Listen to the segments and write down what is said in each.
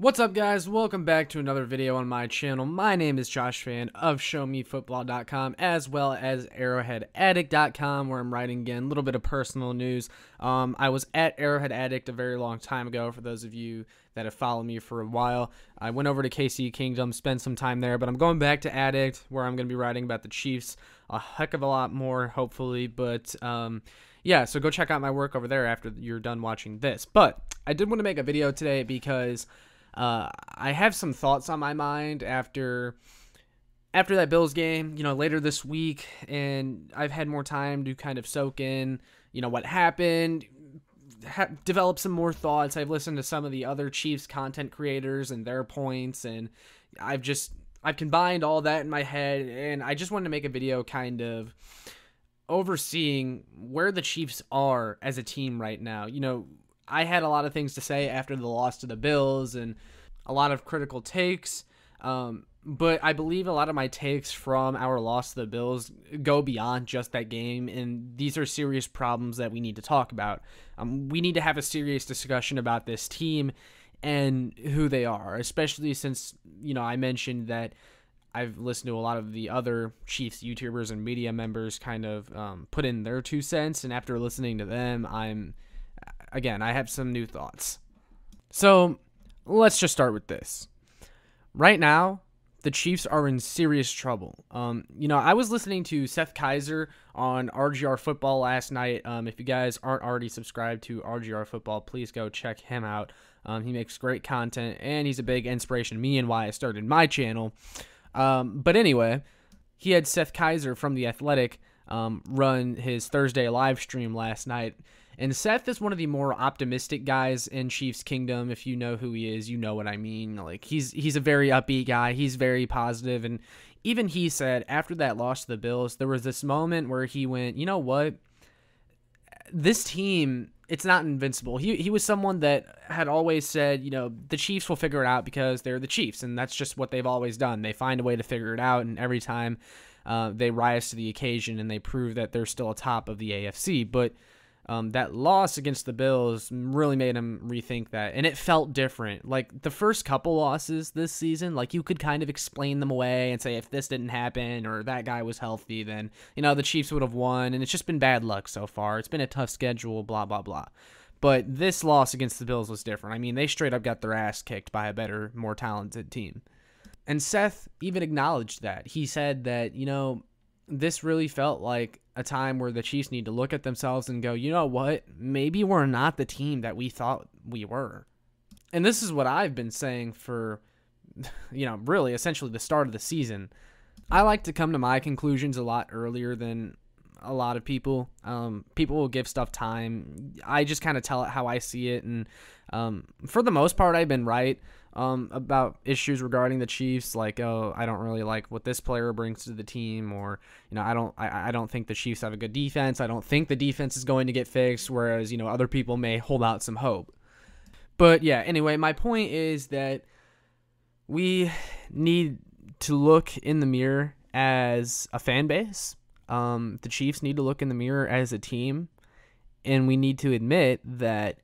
What's up, guys? Welcome back to another video on my channel. My name is Josh Fan of ShowMeFootball.com as well as ArrowheadAddict.com where I'm writing again a little bit of personal news. Um, I was at Arrowhead Addict a very long time ago for those of you that have followed me for a while. I went over to KC Kingdom, spent some time there, but I'm going back to Addict where I'm going to be writing about the Chiefs a heck of a lot more, hopefully. But um, yeah, so go check out my work over there after you're done watching this. But I did want to make a video today because uh, I have some thoughts on my mind after after that Bills game, you know, later this week, and I've had more time to kind of soak in, you know, what happened, ha- develop some more thoughts. I've listened to some of the other Chiefs content creators and their points, and I've just I've combined all that in my head, and I just wanted to make a video kind of overseeing where the Chiefs are as a team right now. You know, I had a lot of things to say after the loss to the Bills and a lot of critical takes. Um, but I believe a lot of my takes from our loss to the Bills go beyond just that game, and these are serious problems that we need to talk about. Um, we need to have a serious discussion about this team and who they are, especially since you know I mentioned that I've listened to a lot of the other Chiefs YouTubers and media members kind of um, put in their two cents, and after listening to them, I'm again, I have some new thoughts. So let's just start with this. Right now, the Chiefs are in serious trouble. Um, you know, I was listening to Seth Keysor on RGR Football last night. Um, if you guys aren't already subscribed to RGR Football, please go check him out. Um, he makes great content, and he's a big inspiration to me and why I started my channel. Um, but anyway, he had Seth Keysor from The Athletic um, run his Thursday live stream last night, and Seth is one of the more optimistic guys in Chiefs Kingdom. If you know who he is, you know what I mean. Like he's he's a very upbeat guy. He's very positive, and even he said after that loss to the Bills, there was this moment where he went, you know what? This team, it's not invincible. He he was someone that had always said, you know, the Chiefs will figure it out because they're the Chiefs, and that's just what they've always done. They find a way to figure it out, and every time uh, they rise to the occasion and they prove that they're still atop of the AFC. But um, that loss against the Bills really made him rethink that, and it felt different. Like the first couple losses this season, like you could kind of explain them away and say if this didn't happen or that guy was healthy, then you know the Chiefs would have won. And it's just been bad luck so far. It's been a tough schedule, blah blah blah. But this loss against the Bills was different. I mean, they straight up got their ass kicked by a better, more talented team. And Seth even acknowledged that. He said that, you know, this really felt like a time where the Chiefs need to look at themselves and go, you know what? Maybe we're not the team that we thought we were. And this is what I've been saying for, you know, really essentially the start of the season. I like to come to my conclusions a lot earlier than a lot of people. Um, people will give stuff time. I just kind of tell it how I see it. And um, for the most part, I've been right um, about issues regarding the Chiefs, like oh, I don't really like what this player brings to the team, or you know, I don't, I, I don't think the Chiefs have a good defense. I don't think the defense is going to get fixed. Whereas you know, other people may hold out some hope. But yeah, anyway, my point is that we need to look in the mirror as a fan base. Um, the Chiefs need to look in the mirror as a team, and we need to admit that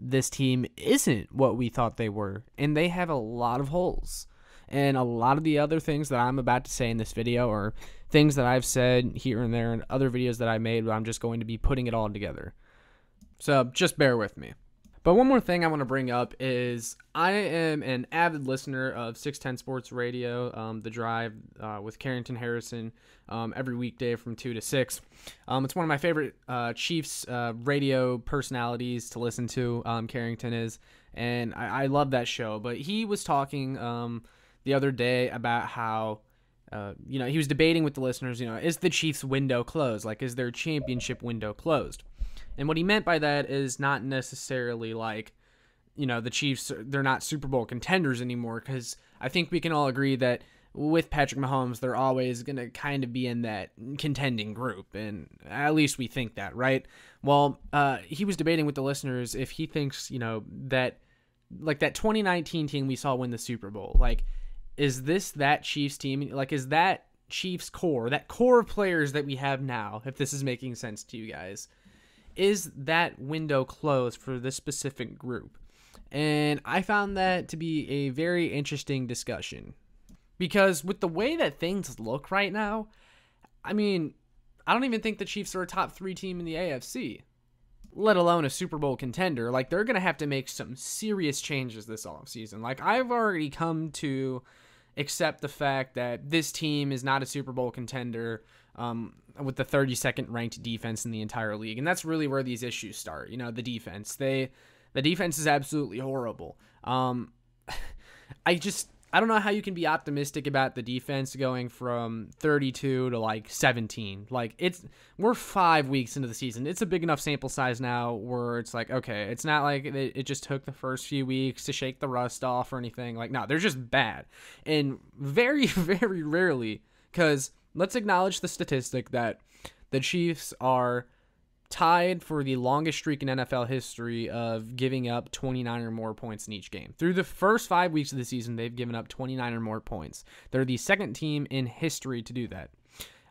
this team isn't what we thought they were, and they have a lot of holes. And a lot of the other things that I'm about to say in this video are things that I've said here and there in other videos that I made, but I'm just going to be putting it all together. So just bear with me. But one more thing I want to bring up is I am an avid listener of 610 Sports Radio, um, The Drive uh, with Carrington Harrison, um, every weekday from 2 to 6. Um, it's one of my favorite uh, Chiefs uh, radio personalities to listen to, um, Carrington is, and I, I, love that show. But he was talking um, the other day about how. Uh, you know, he was debating with the listeners, you know, is the Chiefs window closed? Like, is their championship window closed? And what he meant by that is not necessarily like, you know, the Chiefs, they're not Super Bowl contenders anymore, because I think we can all agree that with Patrick Mahomes, they're always going to kind of be in that contending group. And at least we think that, right? Well, uh, he was debating with the listeners if he thinks, you know, that like that 2019 team we saw win the Super Bowl, like, is this that Chiefs team? Like, is that Chiefs core, that core of players that we have now, if this is making sense to you guys? Is that window closed for this specific group? And I found that to be a very interesting discussion. Because with the way that things look right now, I mean, I don't even think the Chiefs are a top three team in the AFC, let alone a Super Bowl contender. Like, they're going to have to make some serious changes this offseason. Like, I've already come to accept the fact that this team is not a Super Bowl contender um, with the 32nd ranked defense in the entire league. And that's really where these issues start. You know, the defense. They the defense is absolutely horrible. Um, I just I don't know how you can be optimistic about the defense going from 32 to like 17. Like it's we're 5 weeks into the season. It's a big enough sample size now where it's like okay, it's not like it, it just took the first few weeks to shake the rust off or anything. Like no, they're just bad. And very very rarely cuz let's acknowledge the statistic that the Chiefs are tied for the longest streak in NFL history of giving up 29 or more points in each game. Through the first five weeks of the season, they've given up 29 or more points. They're the second team in history to do that.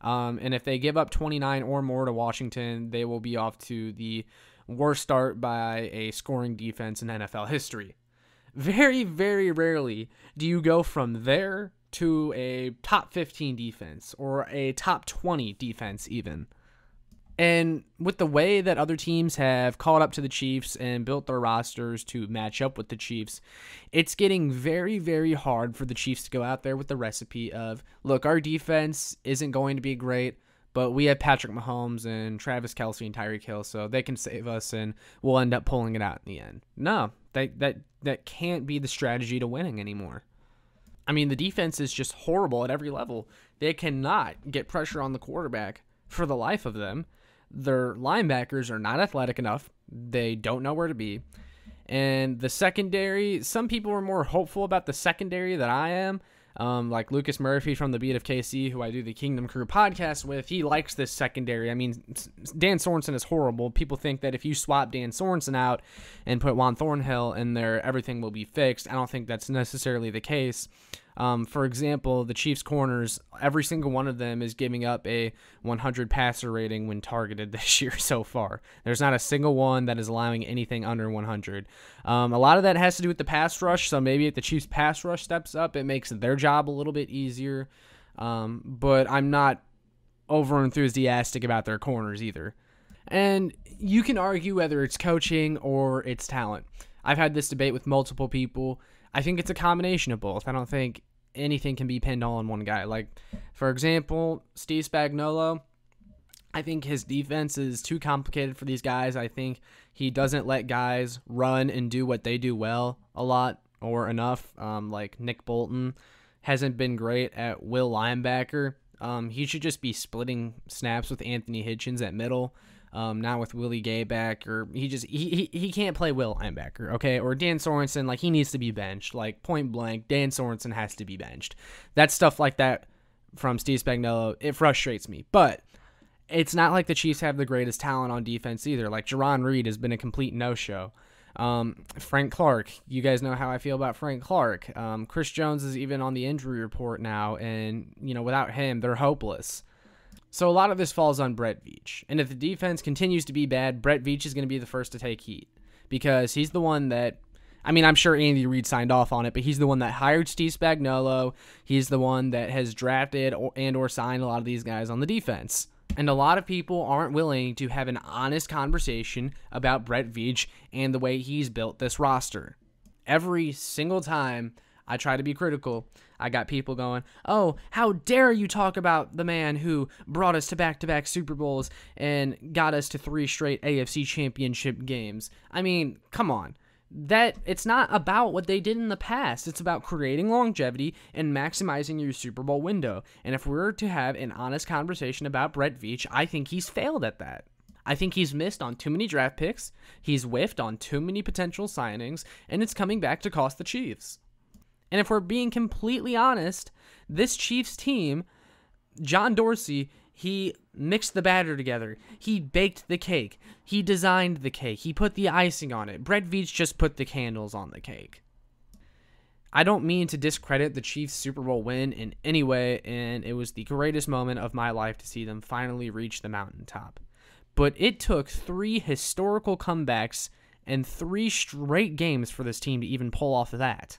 Um, and if they give up 29 or more to Washington, they will be off to the worst start by a scoring defense in NFL history. Very, very rarely do you go from there to a top 15 defense or a top 20 defense, even. And with the way that other teams have caught up to the Chiefs and built their rosters to match up with the Chiefs, it's getting very, very hard for the Chiefs to go out there with the recipe of look, our defense isn't going to be great, but we have Patrick Mahomes and Travis Kelce and Tyreek Hill, so they can save us and we'll end up pulling it out in the end. No, that that that can't be the strategy to winning anymore. I mean, the defense is just horrible at every level. They cannot get pressure on the quarterback for the life of them. Their linebackers are not athletic enough. They don't know where to be. And the secondary, some people are more hopeful about the secondary than I am. Um, like Lucas Murphy from the Beat of KC, who I do the Kingdom Crew podcast with, he likes this secondary. I mean, Dan Sorensen is horrible. People think that if you swap Dan Sorensen out and put Juan Thornhill in there, everything will be fixed. I don't think that's necessarily the case. Um, for example, the Chiefs' corners, every single one of them is giving up a 100 passer rating when targeted this year so far. There's not a single one that is allowing anything under 100. Um, a lot of that has to do with the pass rush, so maybe if the Chiefs' pass rush steps up, it makes their job a little bit easier. Um, but I'm not over enthusiastic about their corners either. And you can argue whether it's coaching or it's talent. I've had this debate with multiple people. I think it's a combination of both. I don't think anything can be pinned all on one guy. Like, for example, Steve Spagnuolo. I think his defense is too complicated for these guys. I think he doesn't let guys run and do what they do well a lot or enough. Um, like Nick Bolton hasn't been great at will linebacker. Um, he should just be splitting snaps with Anthony Hitchens at middle. Um, not with Willie Gay back, or he just he, he he can't play Will linebacker, okay? Or Dan Sorensen, like he needs to be benched, like point blank. Dan Sorensen has to be benched. That stuff like that from Steve Spagnuolo, it frustrates me. But it's not like the Chiefs have the greatest talent on defense either. Like Jarran Reed has been a complete no-show. Um, Frank Clark, you guys know how I feel about Frank Clark. Um, Chris Jones is even on the injury report now, and you know without him, they're hopeless. So a lot of this falls on Brett Veach. And if the defense continues to be bad, Brett Veach is going to be the first to take heat because he's the one that I mean, I'm sure Andy Reid signed off on it, but he's the one that hired Steve Spagnuolo. He's the one that has drafted and or signed a lot of these guys on the defense. And a lot of people aren't willing to have an honest conversation about Brett Veach and the way he's built this roster. Every single time I try to be critical. I got people going, "Oh, how dare you talk about the man who brought us to back-to-back Super Bowls and got us to three straight AFC Championship games." I mean, come on. That it's not about what they did in the past. It's about creating longevity and maximizing your Super Bowl window. And if we are to have an honest conversation about Brett Veach, I think he's failed at that. I think he's missed on too many draft picks, he's whiffed on too many potential signings, and it's coming back to cost the Chiefs. And if we're being completely honest, this Chiefs team, John Dorsey, he mixed the batter together. He baked the cake. He designed the cake. He put the icing on it. Brett Veach just put the candles on the cake. I don't mean to discredit the Chiefs' Super Bowl win in any way, and it was the greatest moment of my life to see them finally reach the mountaintop. But it took three historical comebacks and three straight games for this team to even pull off of that.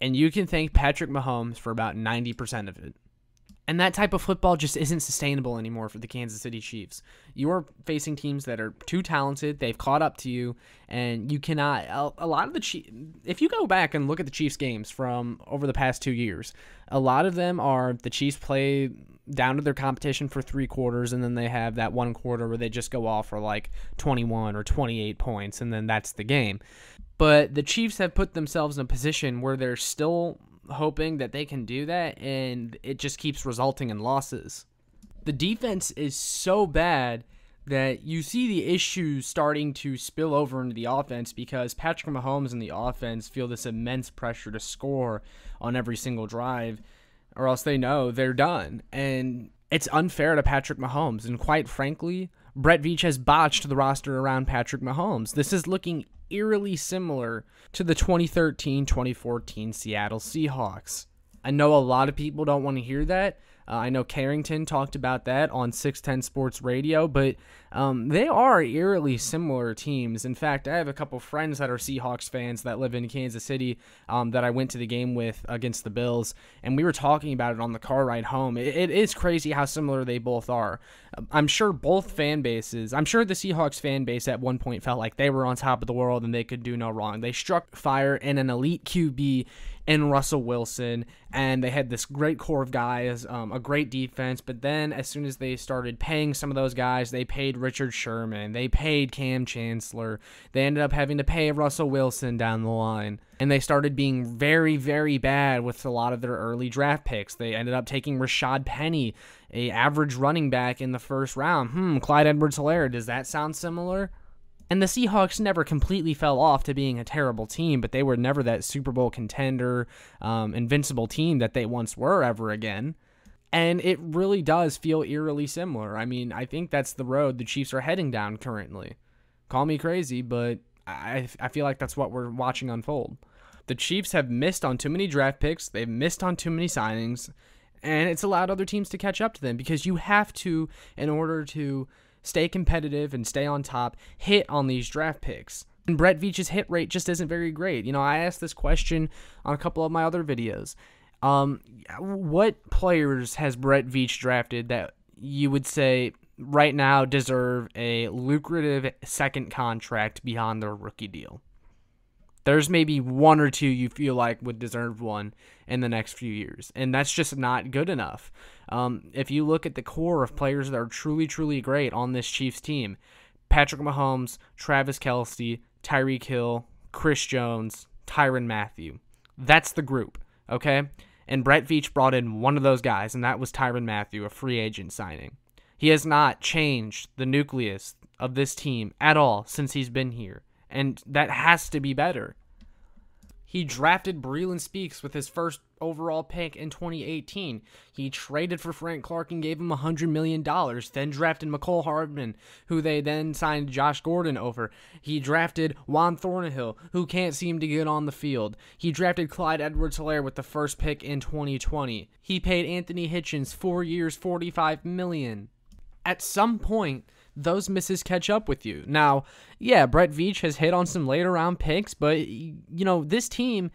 And you can thank Patrick Mahomes for about 90% of it. And that type of football just isn't sustainable anymore for the Kansas City Chiefs. You are facing teams that are too talented. They've caught up to you, and you cannot. A, lot of the Chiefs, if you go back and look at the Chiefs games from over the past two years, a lot of them are the Chiefs play down to their competition for three quarters, and then they have that one quarter where they just go off for like 21 or 28 points, and then that's the game. But the Chiefs have put themselves in a position where they're still hoping that they can do that, and it just keeps resulting in losses. The defense is so bad that you see the issues starting to spill over into the offense because Patrick Mahomes and the offense feel this immense pressure to score on every single drive, or else they know they're done. And it's unfair to Patrick Mahomes. And quite frankly, Brett Veach has botched the roster around Patrick Mahomes. This is looking eerily similar to the 2013 2014 Seattle Seahawks. I know a lot of people don't want to hear that, uh, I know Carrington talked about that on 610 Sports Radio, but um, they are eerily similar teams. In fact, I have a couple friends that are Seahawks fans that live in Kansas City um, that I went to the game with against the Bills, and we were talking about it on the car ride home. it, it is crazy how similar they both are. I'm sure both fan bases, I'm sure the Seahawks fan base at one point felt like they were on top of the world and they could do no wrong. They struck fire in an elite QB in Russell Wilson, and they had this great core of guys, um, a great defense. But then, as soon as they started paying some of those guys, they paid Richard Sherman, they paid Kam Chancellor, they ended up having to pay Russell Wilson down the line. And they started being very, very bad with a lot of their early draft picks. They ended up taking Rashaad Penny, a average running back in the first round. Hmm, Clyde Edwards-Helaire, does that sound similar? And the Seahawks never completely fell off to being a terrible team, but they were never that Super Bowl contender, um, invincible team that they once were ever again. And it really does feel eerily similar. I mean, I think that's the road the Chiefs are heading down currently. Call me crazy, but I, I feel like that's what we're watching unfold. The Chiefs have missed on too many draft picks, they've missed on too many signings, and it's allowed other teams to catch up to them because you have to, in order to stay competitive and stay on top, hit on these draft picks. And Brett Veach's hit rate just isn't very great. You know, I asked this question on a couple of my other videos. Um, what players has Brett Veach drafted that you would say right now deserve a lucrative second contract beyond their rookie deal? There's maybe one or two you feel like would deserve one in the next few years, and that's just not good enough. Um, if you look at the core of players that are truly, truly great on this Chiefs team, Patrick Mahomes, Travis Kelce, Tyreek Hill, Chris Jones, Tyrann Mathieu. That's the group, okay? And Brett Veach brought in one of those guys, and that was Tyrann Mathieu, a free agent signing. He has not changed the nucleus of this team at all since he's been here and that has to be better. He drafted Breeland Speaks with his first overall pick in 2018. He traded for Frank Clark and gave him $100 million. Then drafted Mecole Hardman, who they then signed Josh Gordon over. He drafted Juan Thornhill, who can't seem to get on the field. He drafted Clyde Edwards Helaire with the first pick in 2020. He paid Anthony Hitchens four years, 45 million. At some point, those misses catch up with you. Now, yeah, Brett Veach has hit on some later round picks, but you know, this team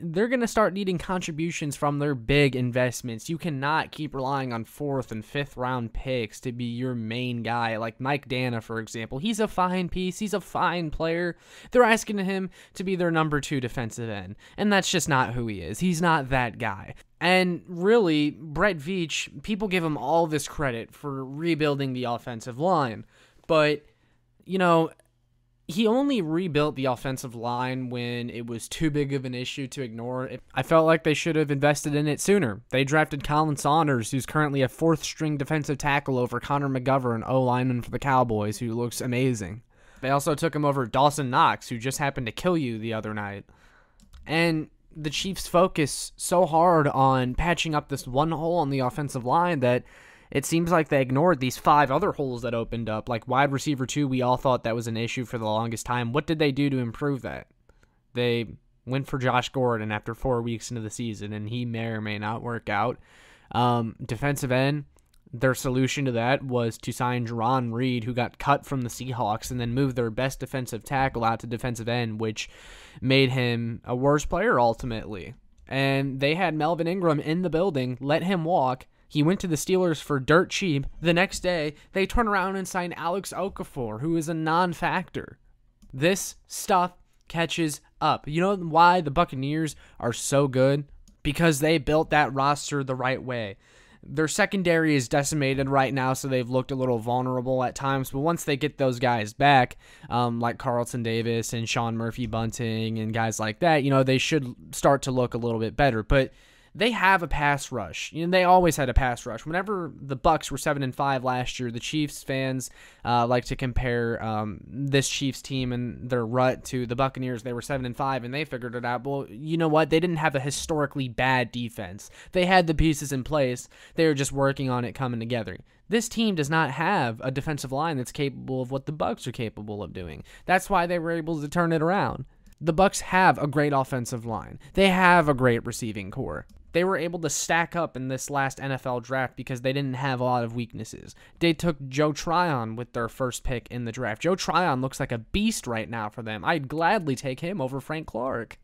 they're going to start needing contributions from their big investments. You cannot keep relying on fourth and fifth round picks to be your main guy. Like Mike Danna, for example. He's a fine piece, he's a fine player. They're asking him to be their number two defensive end, and that's just not who he is. He's not that guy. And really, Brett Veach, people give him all this credit for rebuilding the offensive line. But, you know, he only rebuilt the offensive line when it was too big of an issue to ignore. I felt like they should have invested in it sooner. They drafted Khalen Saunders, who's currently a fourth string defensive tackle over Connor McGovern, O lineman for the Cowboys, who looks amazing. They also took him over Dawson Knox, who just happened to kill you the other night. And the Chiefs focus so hard on patching up this one hole on the offensive line that it seems like they ignored these five other holes that opened up. Like wide receiver two, we all thought that was an issue for the longest time. What did they do to improve that? They went for Josh Gordon after four weeks into the season, and he may or may not work out. Um, defensive end, Their solution to that was to sign Jarran Reed, who got cut from the Seahawks, and then move their best defensive tackle out to defensive end, which made him a worse player ultimately. And they had Melvin Ingram in the building, let him walk. He went to the Steelers for dirt cheap. The next day, they turn around and sign Alex Okafor, who is a non factor. This stuff catches up. You know why the Buccaneers are so good? Because they built that roster the right way. Their secondary is decimated right now, so they've looked a little vulnerable at times. But once they get those guys back, um, like Carlton Davis and Sean Murphy Bunting and guys like that, you know, they should start to look a little bit better. But they have a pass rush. You know, they always had a pass rush. Whenever the Bucks were seven and five last year, the Chiefs fans uh, like to compare um, this Chiefs team and their rut to the Buccaneers. They were seven and five, and they figured it out. Well, you know what? They didn't have a historically bad defense. They had the pieces in place. They were just working on it coming together. This team does not have a defensive line that's capable of what the bucks are capable of doing. That's why they were able to turn it around. The bucks have a great offensive line. They have a great receiving corps they were able to stack up in this last NFL draft because they didn't have a lot of weaknesses. They took Joe Tryon with their first pick in the draft. Joe Tryon looks like a beast right now for them. I'd gladly take him over Frank Clark.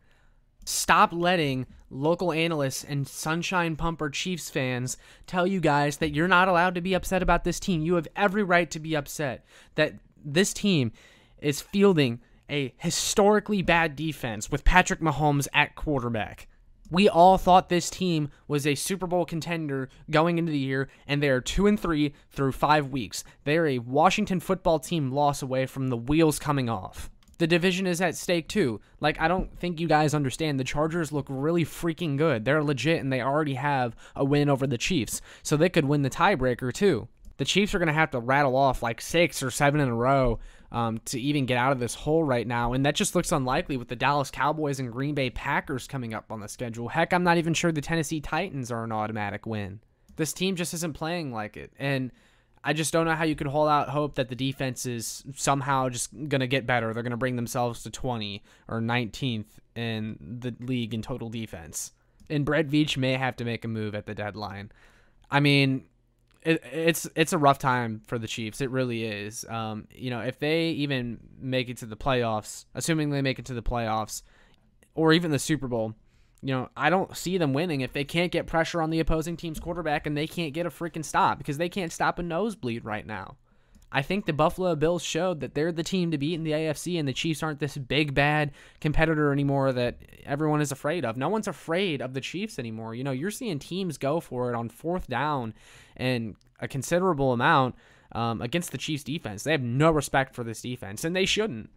Stop letting local analysts and Sunshine Pumper Chiefs fans tell you guys that you're not allowed to be upset about this team. You have every right to be upset that this team is fielding a historically bad defense with Patrick Mahomes at quarterback. We all thought this team was a Super Bowl contender going into the year, and they are two and three through five weeks. They are a Washington football team loss away from the wheels coming off. The division is at stake too. Like I don't think you guys understand. The Chargers look really freaking good. They're legit, and they already have a win over the Chiefs, so they could win the tiebreaker too. The Chiefs are going to have to rattle off like six or seven in a row um, to even get out of this hole right now. And that just looks unlikely with the Dallas Cowboys and Green Bay Packers coming up on the schedule. Heck, I'm not even sure the Tennessee Titans are an automatic win. This team just isn't playing like it. And I just don't know how you could hold out hope that the defense is somehow just going to get better. They're going to bring themselves to 20 or 19th in the league in total defense. And Brett Veach may have to make a move at the deadline. I mean, it, it's it's a rough time for the Chiefs. It really is. Um, you know, if they even make it to the playoffs, assuming they make it to the playoffs, or even the Super Bowl, you know, I don't see them winning if they can't get pressure on the opposing team's quarterback and they can't get a freaking stop because they can't stop a nosebleed right now. I think the Buffalo Bills showed that they're the team to beat in the AFC, and the Chiefs aren't this big bad competitor anymore that everyone is afraid of. No one's afraid of the Chiefs anymore. You know, you're seeing teams go for it on fourth down and a considerable amount um, against the Chiefs defense. They have no respect for this defense, and they shouldn't.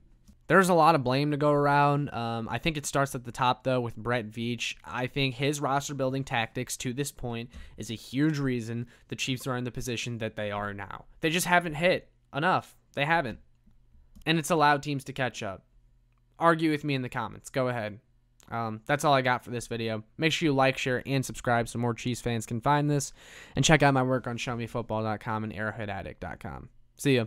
There's a lot of blame to go around. Um, I think it starts at the top, though, with Brett Veach. I think his roster building tactics to this point is a huge reason the Chiefs are in the position that they are now. They just haven't hit enough. They haven't. And it's allowed teams to catch up. Argue with me in the comments. Go ahead. Um, that's all I got for this video. Make sure you like, share, and subscribe so more Chiefs fans can find this. And check out my work on ShowMeFootball.com and ArrowheadAddict.com. See ya.